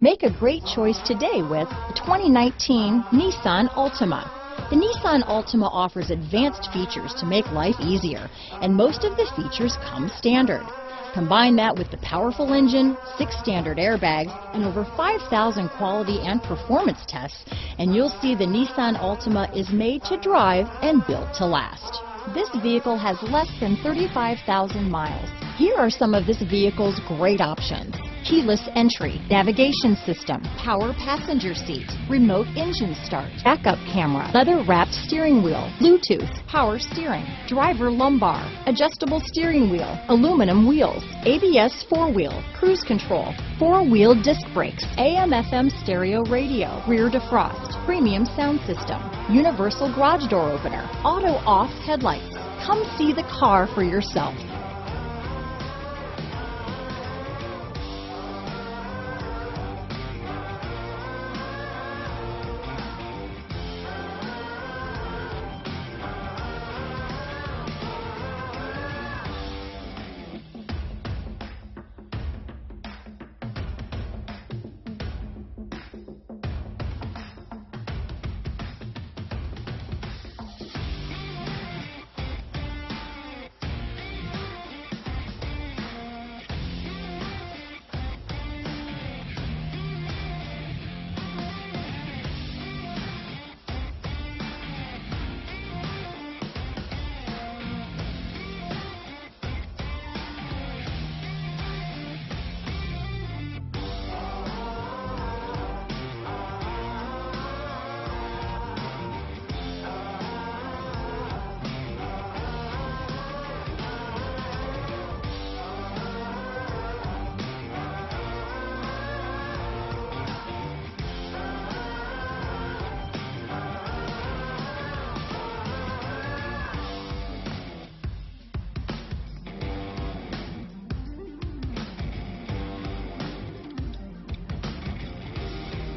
Make a great choice today with the 2019 Nissan Altima. The Nissan Altima offers advanced features to make life easier, and most of the features come standard. Combine that with the powerful engine, six standard airbags, and over 5,000 quality and performance tests, and you'll see the Nissan Altima is made to drive and built to last. This vehicle has less than 35,000 miles. Here are some of this vehicle's great options. Keyless entry, navigation system, power passenger seat, remote engine start, backup camera, leather wrapped steering wheel, Bluetooth, power steering, driver lumbar, adjustable steering wheel, aluminum wheels, ABS four wheel, cruise control, four wheel disc brakes, AM FM stereo radio, rear defrost, premium sound system, universal garage door opener, auto off headlights. Come see the car for yourself.